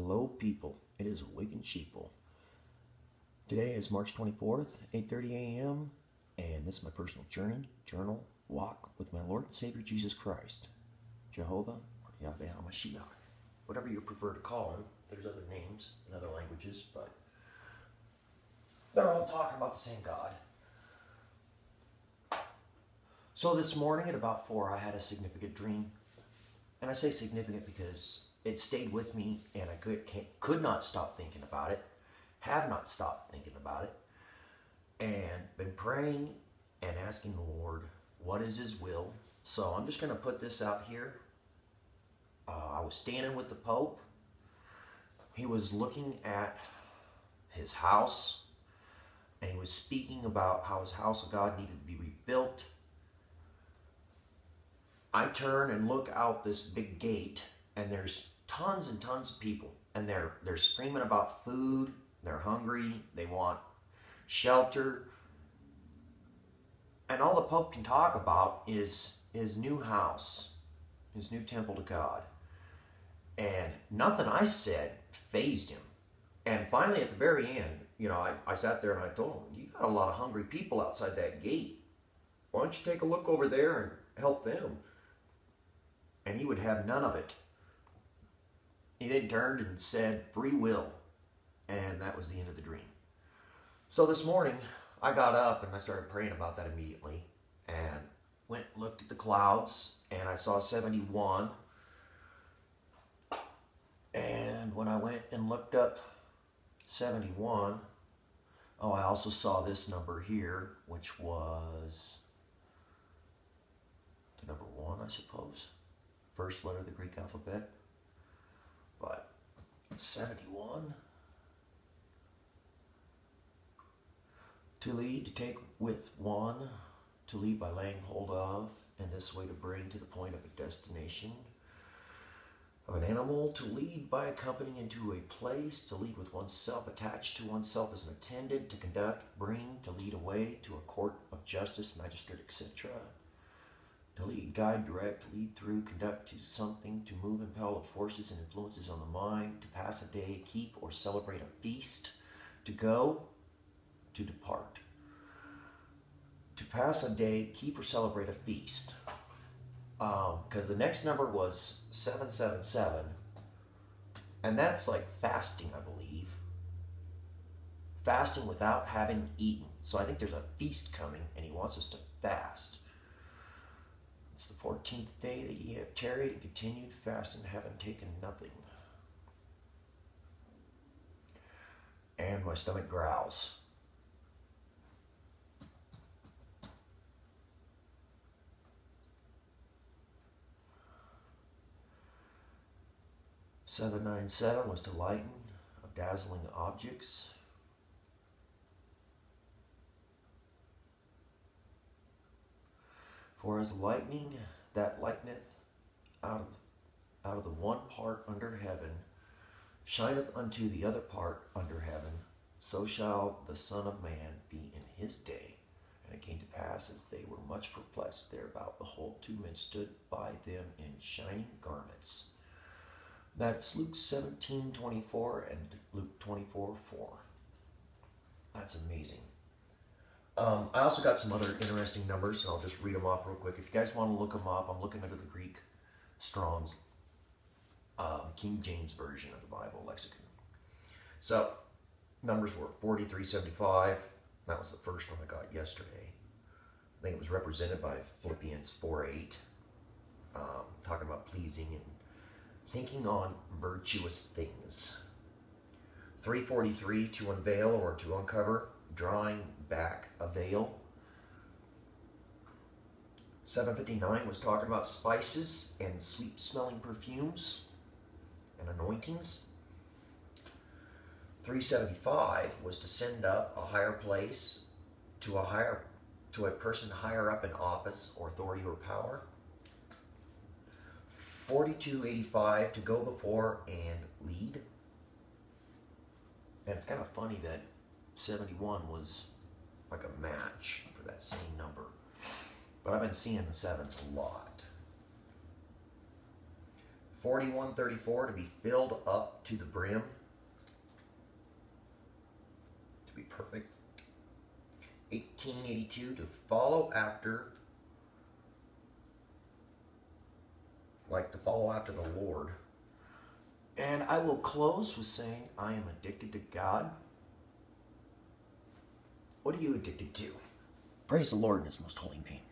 Hello, people. It is Awakened Sheeple. Today is March 24th, 8:30 a.m., and this is my personal journey, journal, walk with my Lord and Savior Jesus Christ, Jehovah or Yahweh HaMashiach, whatever you prefer to call him. There's other names in other languages, but they're all talking about the same God. So this morning at about four, I had a significant dream, and I say significant because it stayed with me, and I could could not stop thinking about it. Have not stopped thinking about it, and been praying and asking the Lord what is His will. So I'm just going to put this out here. Uh, I was standing with the Pope. He was looking at his house, and he was speaking about how his house of God needed to be rebuilt. I turn and look out this big gate and there's tons and tons of people and they're they're screaming about food they're hungry they want shelter. And all the pope can talk about is his new house his new temple to god. And nothing i said fazed him. And finally at the very end you know i, I sat there and i told him you got a lot of hungry people outside that gate. Why don't you take a look over there and help them? And he would have none of it he then turned and said, free will. And that was the end of the dream. So this morning, I got up and I started praying about that immediately. And went looked at the clouds and I saw 71. And when I went and looked up 71, oh, I also saw this number here, which was the number one, I suppose. First letter of the Greek alphabet. But 71. To lead, to take with one, to lead by laying hold of, and this way to bring to the point of a destination of an animal, to lead by accompanying into a place, to lead with oneself attached to oneself as an attendant, to conduct, bring, to lead away to a court of justice, magistrate, etc to lead, guide, direct, lead through, conduct to something, to move, impel of forces and influences on the mind, to pass a day, keep or celebrate a feast, to go, to depart. To pass a day, keep or celebrate a feast. Because um, the next number was 777, and that's like fasting, I believe. Fasting without having eaten. So I think there's a feast coming, and he wants us to fast. It's the fourteenth day that ye have tarried and continued fast and haven't taken nothing. And my stomach growls. Seven nine seven was to lighten of dazzling objects. For as lightning that lighteneth out of, out of the one part under heaven shineth unto the other part under heaven, so shall the Son of Man be in his day. And it came to pass, as they were much perplexed thereabout, behold, two men stood by them in shining garments. That's Luke 17, 24 and Luke 24, 4. That's amazing. Um, I also got some other interesting numbers, and I'll just read them off real quick. If you guys want to look them up, I'm looking under the Greek Strong's um, King James Version of the Bible lexicon. So, numbers were 4375. That was the first one I got yesterday. I think it was represented by Philippians 4 8, um, talking about pleasing and thinking on virtuous things. 343 to unveil or to uncover drawing back a veil. 759 was talking about spices and sweet smelling perfumes and anointings. 375 was to send up a higher place to a higher to a person higher up in office or authority or power. 4285 to go before and lead. And it's kind of funny that 71 was like a match for that same number. But I've been seeing the sevens a lot. 4134 to be filled up to the brim. To be perfect. 1882 to follow after like to follow after the Lord. And I will close with saying I am addicted to God. What are you addicted to? Praise the Lord in his most holy name.